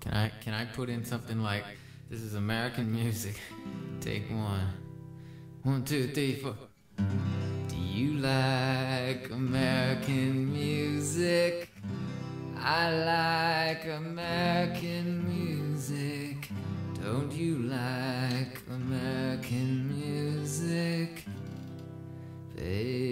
Can I can I put in something like this is American music? Take one. One, two, three, four. Do you like American music? I like American music. Don't you like American music? Baby.